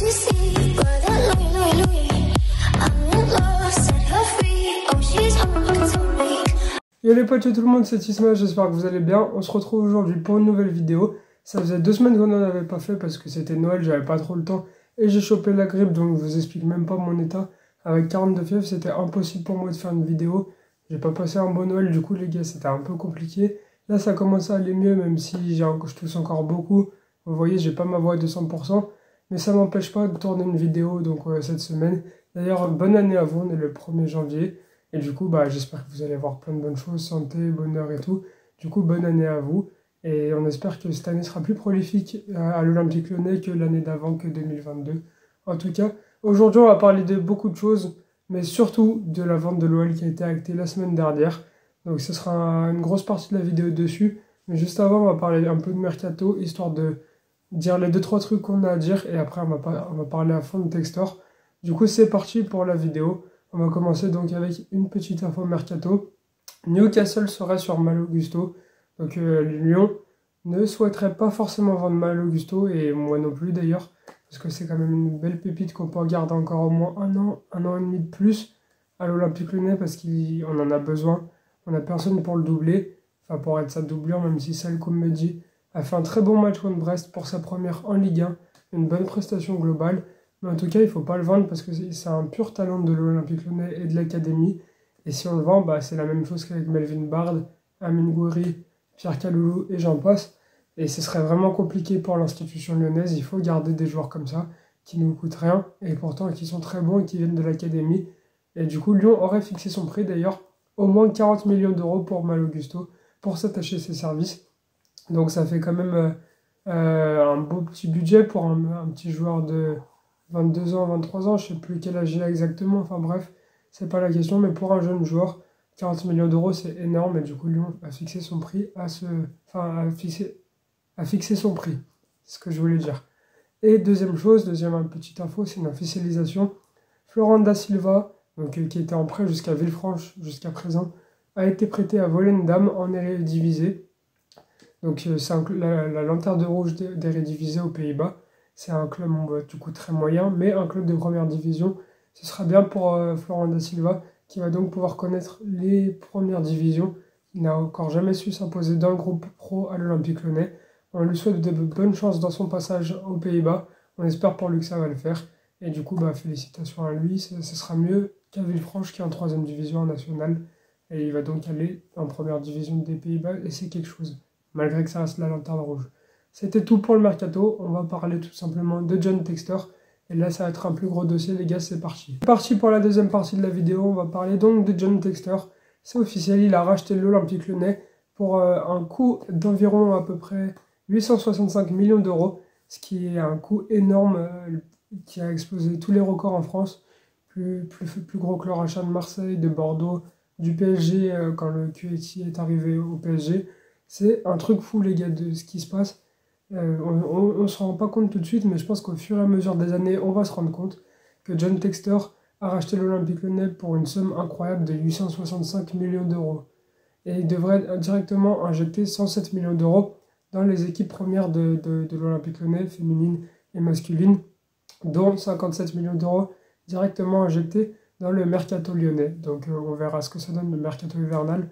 Yo les potes, tout le monde, c'est Tisma, j'espère que vous allez bien. On se retrouve aujourd'hui pour une nouvelle vidéo. Ça faisait deux semaines qu'on n'en avait pas fait parce que c'était Noël, j'avais pas trop le temps. Et j'ai chopé la grippe, donc je vous explique même pas mon état. Avec 42 fièvres, c'était impossible pour moi de faire une vidéo. J'ai pas passé un bon Noël, du coup les gars, c'était un peu compliqué. Là, ça commence à aller mieux, même si je tousse encore beaucoup. Vous voyez, j'ai pas ma voix de 100%. Mais ça m'empêche pas de tourner une vidéo donc cette semaine. D'ailleurs, bonne année à vous, on est le 1er janvier. Et du coup, bah, j'espère que vous allez voir plein de bonnes choses, santé, bonheur et tout. Du coup, bonne année à vous. Et on espère que cette année sera plus prolifique euh, à l'Olympique Lyonnais que l'année d'avant, que 2022. En tout cas, aujourd'hui, on va parler de beaucoup de choses, mais surtout de la vente de l'OL qui a été actée la semaine dernière. Donc, ce sera une grosse partie de la vidéo dessus. Mais juste avant, on va parler un peu de mercato, histoire de dire les deux trois trucs qu'on a à dire. Et après, on va, on va parler à fond de Textor. Du coup, c'est parti pour la vidéo. On va commencer donc avec une petite info mercato. Newcastle serait sur Mal Augusto. Donc euh, Lyon ne souhaiterait pas forcément vendre Mal Augusto, et moi non plus d'ailleurs, parce que c'est quand même une belle pépite qu'on peut garder encore au moins un an, un an et demi de plus à l'Olympique Lyonnais, parce qu'on en a besoin. On n'a personne pour le doubler, enfin pour être sa doublure, même si me dit a fait un très bon match contre Brest pour sa première en Ligue 1, une bonne prestation globale. Mais en tout cas, il ne faut pas le vendre parce que c'est un pur talent de l'Olympique Lyonnais et de l'Académie. Et si on le vend, bah, c'est la même chose qu'avec Melvin Bard, Amin Gouiri, Pierre Caloulou et j'en passe. Et ce serait vraiment compliqué pour l'institution lyonnaise. Il faut garder des joueurs comme ça qui ne nous coûtent rien et pourtant qui sont très bons et qui viennent de l'Académie. Et du coup, Lyon aurait fixé son prix d'ailleurs au moins 40 millions d'euros pour Mal Augusto pour s'attacher ses services. Donc ça fait quand même euh, euh, un beau petit budget pour un petit joueur de, 22 ans, 23 ans, je sais plus quel âge il a exactement, enfin bref, c'est pas la question, mais pour un jeune joueur, 40 millions d'euros c'est énorme et du coup Lyon a fixé son prix à ce. Enfin, a fixé, son prix, c'est ce que je voulais dire. Et deuxième chose, deuxième petite info, c'est une officialisation. Florent da Silva, euh, qui était en prêt jusqu'à Villefranche jusqu'à présent, a été prêté à Volendam en Eredivisie. Donc euh, c'est la, la, lanterne de rouge d'Eredivisie aux Pays-Bas. C'est un club du coup très moyen, mais un club de première division. Ce sera bien pour euh, Florent da Silva, qui va donc pouvoir connaître les premières divisions. Il n'a encore jamais su s'imposer dans le groupe pro à l'Olympique Lyonnais. On lui souhaite de bonnes chances dans son passage aux Pays-Bas. On espère pour lui que ça va le faire. Et du coup, bah, félicitations à lui. Ce, sera mieux qu'à Villefranche qui est en troisième division nationale. Et il va donc aller en première division des Pays-Bas. Et c'est quelque chose, malgré que ça reste la lanterne rouge. C'était tout pour le mercato. On va parler tout simplement de John Textor. Et là, ça va être un plus gros dossier, les gars, c'est parti. Parti pour la deuxième partie de la vidéo. On va parler donc de John Textor. C'est officiel, il a racheté l'Olympique Lyonnais pour euh, un coût d'environ à peu près 865 millions d'euros, ce qui est un coût énorme euh, qui a explosé tous les records en France. Plus, plus, plus gros que le rachat de Marseille, de Bordeaux, du PSG euh, quand le QSI est arrivé au PSG. C'est un truc fou, les gars, de ce qui se passe. Euh, on ne se rend pas compte tout de suite, mais je pense qu'au fur et à mesure des années, on va se rendre compte que John Textor a racheté l'Olympique Lyonnais pour une somme incroyable de 865 millions d'euros. Et il devrait directement injecter 107 millions d'euros dans les équipes premières de, de, l'Olympique Lyonnais, féminines et masculines, dont 57 millions d'euros directement injectés dans le mercato lyonnais. Donc euh, on verra ce que ça donne le mercato hivernal.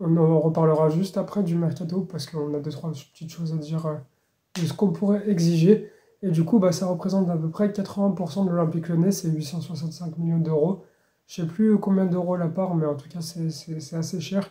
On en reparlera juste après du mercato parce qu'on a deux trois petites choses à dire euh, de ce qu'on pourrait exiger. Et du coup, bah, ça représente à peu près 80% de l'Olympique Lyonnais, c'est 865 millions d'euros. Je sais plus combien d'euros la part, mais en tout cas, c'est assez cher.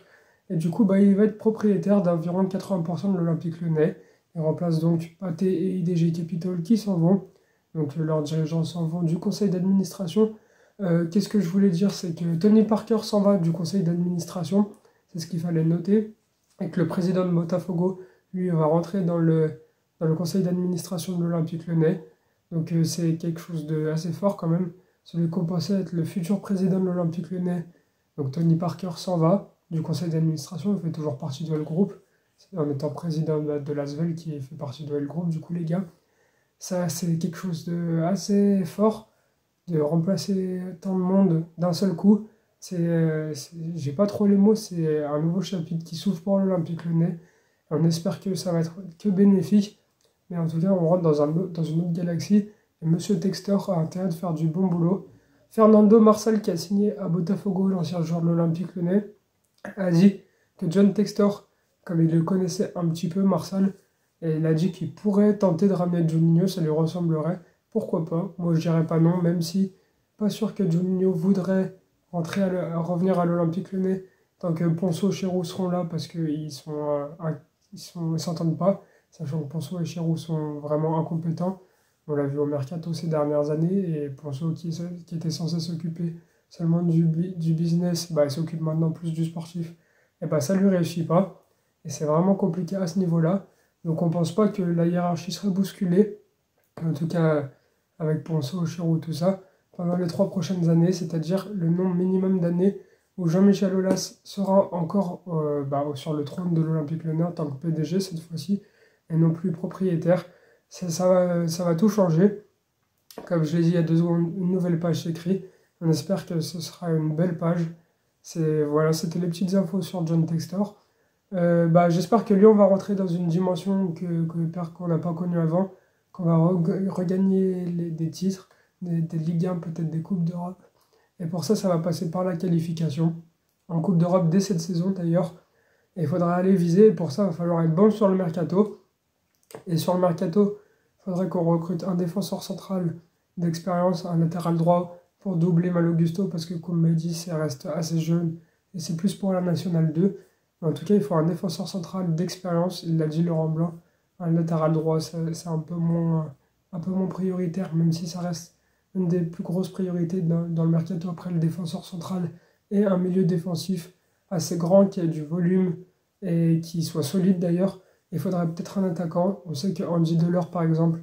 Et du coup, bah, il va être propriétaire d'environ 80% de l'Olympique Lyonnais. Il remplace donc AT et IDG Capital qui s'en vont. Donc leurs dirigeants s'en vont du conseil d'administration. Euh, qu'est-ce que je voulais dire? C'est que Tony Parker s'en va du conseil d'administration. C'est ce qu'il fallait noter. Et que le président de Botafogo, lui, va rentrer dans le, dans le conseil d'administration de l'Olympique Lyonnais. Donc euh, c'est quelque chose de assez fort quand même. Celui qu'on pensait être le futur président de l'Olympique Lyonnais, donc Tony Parker s'en va du conseil d'administration, il fait toujours partie de L Group, en étant président de l'Asvel qui fait partie de L Group, du coup les gars. Ça c'est quelque chose de assez fort de remplacer tant de monde d'un seul coup. C'est, j'ai pas trop les mots, c'est un nouveau chapitre qui s'ouvre pour l'Olympique Lyonnais. On espère que ça va être que bénéfique mais en tout cas, on rentre dans, un, dans une autre galaxie. Et Monsieur Textor a intérêt de faire du bon boulot. Fernando Marsal, qui a signé à Botafogo, l'ancien joueur de l'Olympique Lyonnais, a dit que John Textor, comme il le connaissait un petit peu, Marsal, et il a dit qu'il pourrait tenter de ramener Juninho, ça lui ressemblerait. Pourquoi pas? Moi, je dirais pas non, même si pas sûr que Juninho voudrait rentrer à revenir à l'Olympique Lyonnais tant que Ponceau et Chirou seront là parce qu'ils sont, euh, ils s'entendent pas, sachant que Ponceau et Chirou sont vraiment incompétents. On l'a vu au mercato ces dernières années et Ponceau qui, qui était censé s'occuper seulement du, du business, bah, il s'occupe maintenant plus du sportif. Et bah ça lui réussit pas. Et c'est vraiment compliqué à ce niveau-là. Donc on pense pas que la hiérarchie serait bousculée. En tout cas, avec Ponceau, Chirou, tout ça pendant les trois prochaines années, c'est-à-dire le nombre minimum d'années où Jean-Michel Aulas sera encore euh, bah, sur le trône de l'Olympique Lyonnais en tant que PDG cette fois-ci, et non plus propriétaire. Ça, va, tout changer. Comme je l'ai dit il y a deux secondes, une nouvelle page s'écrit. On espère que ce sera une belle page. Voilà, c'était les petites infos sur John Textor. Euh, bah, j'espère que Lyon va rentrer dans une dimension qu'on n'a pas connue avant, qu'on va regagner des titres, des, des Ligue 1, peut-être des Coupes d'Europe. Et pour ça, ça va passer par la qualification. En Coupe d'Europe dès cette saison d'ailleurs. Et il faudra aller viser. Et pour ça, il va falloir être bon sur le mercato. Et sur le mercato, il faudrait qu'on recrute un défenseur central d'expérience, un latéral droit pour doubler Malogusto parce que comme dit, ça reste assez jeune et c'est plus pour la nationale 2. Mais en tout cas, il faut un défenseur central d'expérience, il l'a dit Laurent Blanc. Un latéral droit, c'est un peu moins un peu moins prioritaire, même si ça reste une des plus grosses priorités dans, le mercato après le défenseur central et un milieu défensif assez grand qui a du volume et qui soit solide d'ailleurs. Il faudrait peut-être un attaquant. On sait que Andy Delors par exemple,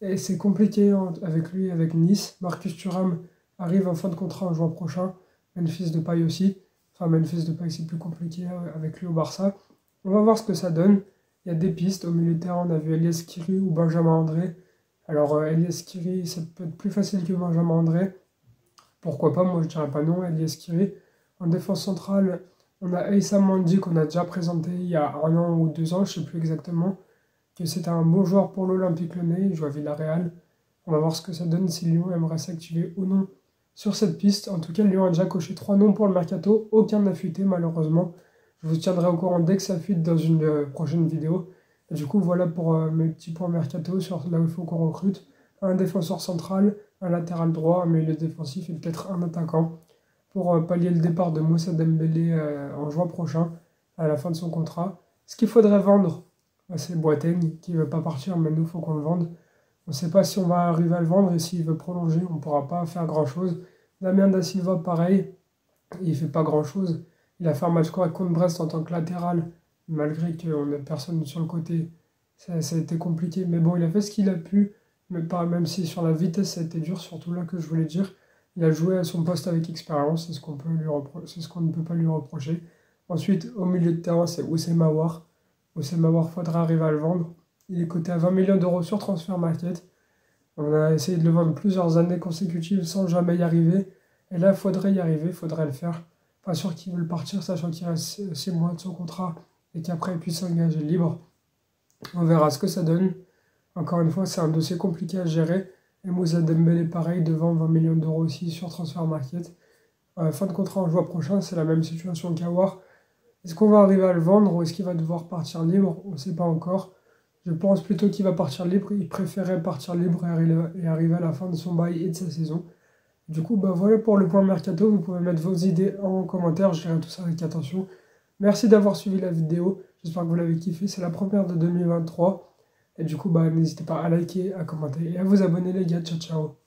et c'est compliqué avec lui, avec Nice. Marcus Thuram arrive en fin de contrat en juin prochain. Memphis de Paille aussi. Enfin, Memphis de Paille, c'est plus compliqué euh, avec lui au Barça. On va voir ce que ça donne. Il y a des pistes. Au milieu de terrain, on a vu Elias Kiri ou Benjamin André. Alors, euh, Elias Kiri, ça peut être plus facile que Benjamin André. Pourquoi pas Moi, je dirais pas non, Elias Kiri. En défense centrale, on a Aïssa Mandi qu'on a déjà présenté il y a un an ou deux ans, je ne sais plus exactement, que c'était un bon joueur pour l'Olympique Lyonnais, il joue à Villarreal. On va voir ce que ça donne si Lyon aimerait s'activer ou non sur cette piste. En tout cas, Lyon a déjà coché trois noms pour le mercato, aucun n'a fuité malheureusement. Je vous tiendrai au courant dès que ça fuite dans une euh, prochaine vidéo du coup, voilà pour euh, mes petits points mercato sur là où il faut qu'on recrute. Un défenseur central, un latéral droit, un milieu défensif et peut-être un attaquant pour euh, pallier le départ de Moussa Dembélé euh, en juin prochain, à la fin de son contrat. Ce qu'il faudrait vendre, bah, c'est Boateng qui ne veut pas partir, mais nous, il faut qu'on le vende. On ne sait pas si on va arriver à le vendre et s'il veut prolonger, on ne pourra pas faire grand-chose. Damien Da Silva, pareil, il ne fait pas grand-chose. Il a fait un match correct contre Brest en tant que latéral malgré qu'on n'ait personne sur le côté. Ça, a été compliqué, mais bon, il a fait ce qu'il a pu, mais pas, même si sur la vitesse ça a été dur, surtout là que je voulais dire. Il a joué à son poste avec expérience, c'est ce qu'on ce ne peut pas lui reprocher. Ensuite, au milieu de terrain, c'est Oussem Aouar. Oussem Aouar, faudra arriver à le vendre. Il est coté à 20 millions d'euros sur Transfer Market. On a essayé de le vendre plusieurs années consécutives sans jamais y arriver. Et là, faudrait y arriver, faudrait le faire. Pas sûr qu'il veut partir, sachant qu'il reste 6 mois de son contrat et qu'après il puisse s'engager libre. On verra ce que ça donne. Encore une fois, c'est un dossier compliqué à gérer. Et Moussa Dembélé, pareil, devant 20 millions d'euros aussi sur Transfer Market. Euh, fin de contrat en juin prochain, c'est la même situation qu'Awar. Est-ce qu'on va arriver à le vendre ou est-ce qu'il va devoir partir libre? On ne sait pas encore. Je pense plutôt qu'il va partir libre. Il préférait partir libre et arriver à la fin de son bail et de sa saison. Du coup, bah voilà pour le point mercato. Vous pouvez mettre vos idées en commentaire. Je dirai tout ça avec attention. Merci d'avoir suivi la vidéo. J'espère que vous l'avez kiffé. C'est la première de 2023. Et du coup, bah, n'hésitez pas à liker, à commenter et à vous abonner les gars. Ciao, ciao.